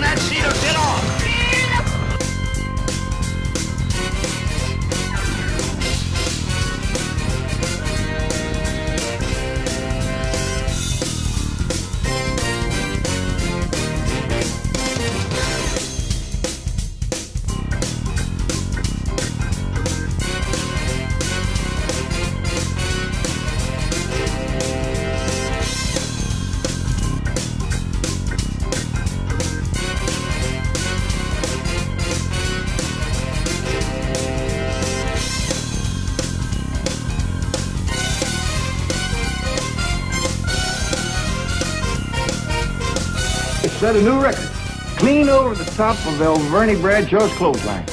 that seat or It set a new record. Clean over the top of El Vernie Bradshaw's clothesline.